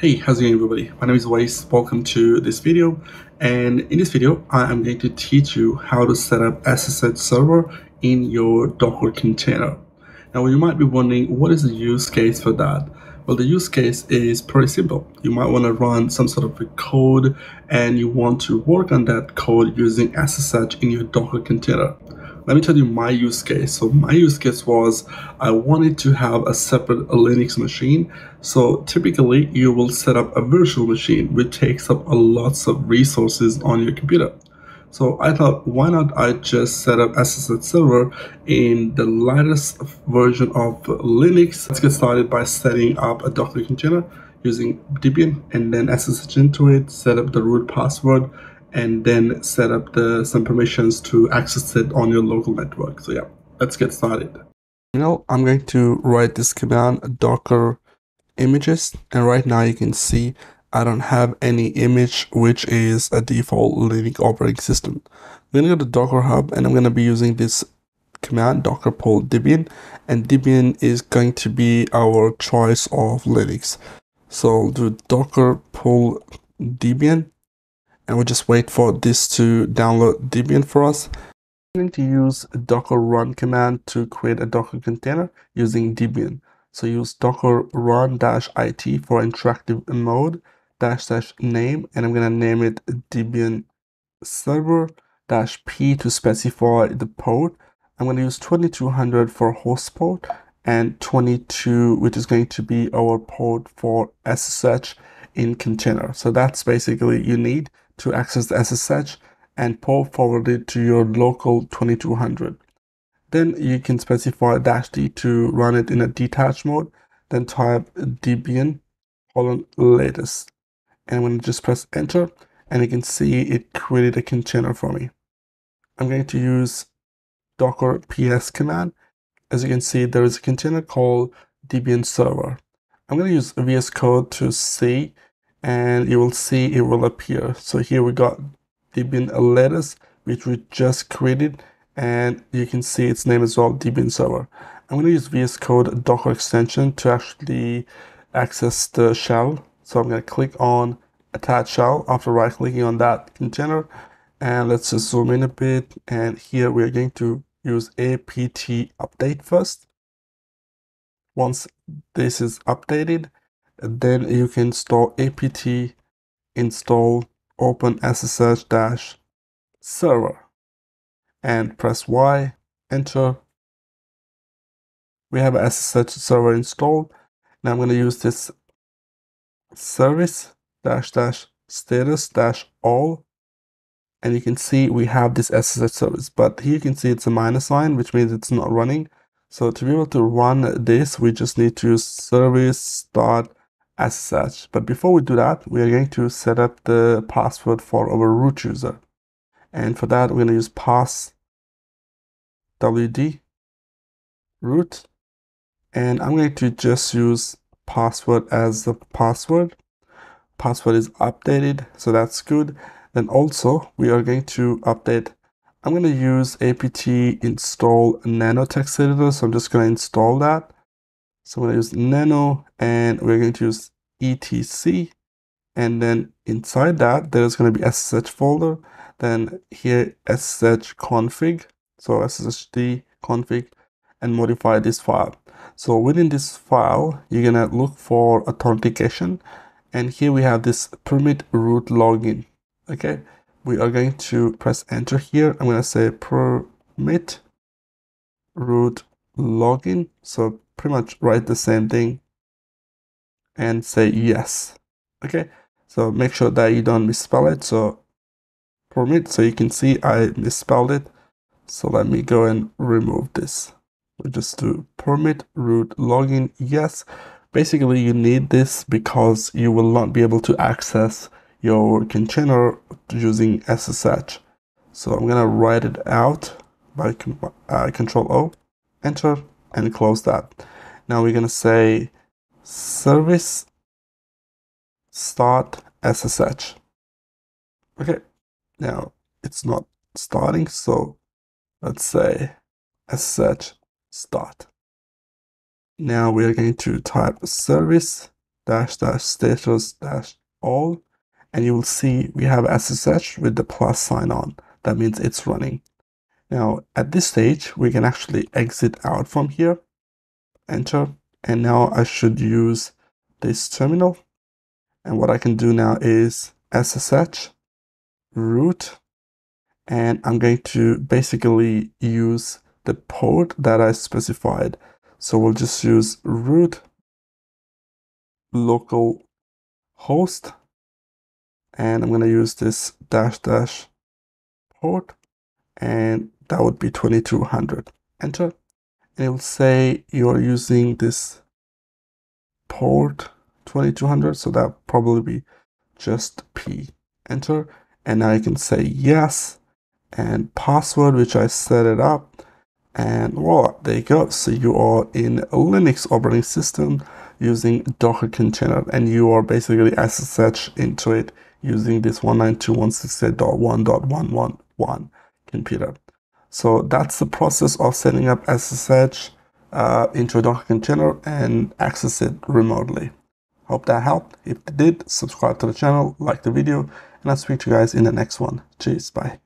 Hey, how's it going everybody? My name is Awais. Welcome to this video. And in this video, I am going to teach you how to set up SSH server in your Docker container. Now, you might be wondering, what is the use case for that? Well, the use case is pretty simple. You might want to run some sort of a code and you want to work on that code using SSH in your Docker container let me tell you my use case. So my use case was I wanted to have a separate Linux machine. So typically you will set up a virtual machine which takes up a lots of resources on your computer. So I thought, why not I just set up SSH server in the latest version of Linux. Let's get started by setting up a Docker container using Debian and then SSH into it, set up the root password, and then set up the some permissions to access it on your local network. So yeah, let's get started. You know, I'm going to write this command docker images and right now you can see I don't have any image which is a default Linux operating system. I'm going to go to Docker Hub and I'm going to be using this command docker pull debian and debian is going to be our choice of Linux. So do docker pull debian and we'll just wait for this to download Debian for us. I'm going to use docker run command to create a Docker container using Debian. So use docker run dash it for interactive mode dash dash name and I'm going to name it Debian server dash p to specify the port. I'm going to use 2200 for host port and 22 which is going to be our port for SSH in container. So that's basically you need to access the SSH and port forward it to your local 2200. Then you can specify dash D to run it in a detached mode. Then type debian colon latest. And when you just press enter, and you can see it created a container for me. I'm going to use docker ps command. As you can see, there is a container called debian server. I'm going to use VS Code to see and you will see it will appear. So here we got Debian Latest, which we just created, and you can see its name as well, Debian Server. I'm going to use VS Code Docker extension to actually access the shell. So I'm going to click on attach shell after right clicking on that container. And let's just zoom in a bit. And here we're going to use apt update first. Once this is updated, then you can install apt install open ssh dash server and press y enter. We have ssh server installed. Now i'm going to use this service dash dash status dash all. And you can see we have this ssh service but here you can see it's a minus sign which means it's not running. So to be able to run this we just need to use service dot SSH. But before we do that, we are going to set up the password for our root user. And for that, we're going to use pass wd root. And I'm going to just use password as the password. Password is updated, so that's good. Then also, we are going to update I'm going to use apt install nano text editor. So I'm just going to install that. So I'm going to use nano and we're going to use etc. And then inside that, there's going to be SSH folder. Then here SSH config. So SSHD config and modify this file. So within this file, you're going to look for authentication. And here we have this permit root login. Okay. We are going to press enter here. I'm going to say permit root login. So pretty much write the same thing and say yes. Okay, so make sure that you don't misspell it. So permit, so you can see I misspelled it. So let me go and remove this. We'll just do permit root login yes. Basically, you need this because you will not be able to access your container using SSH. So I'm gonna write it out by uh, Control O, enter, and close that. Now we're gonna say service start SSH. Okay, now it's not starting, so let's say SSH start. Now we are going to type service dash dash status dash all and you will see we have SSH with the plus sign on. That means it's running. Now at this stage, we can actually exit out from here, enter, and now I should use this terminal. And what I can do now is SSH root, and I'm going to basically use the port that I specified. So we'll just use root local host. And I'm going to use this dash dash port. And that would be 2200 enter. And it will say you're using this port 2200 so that probably be just p. Enter. And now you can say yes and password which I set it up and voila there you go. So you are in a Linux operating system using Docker container and you are basically SSH into it using this 192.168.1.111 computer. So that's the process of setting up SSH uh, into a Docker container and access it remotely. Hope that helped. If it did, subscribe to the channel, like the video, and I'll speak to you guys in the next one. Cheers, bye.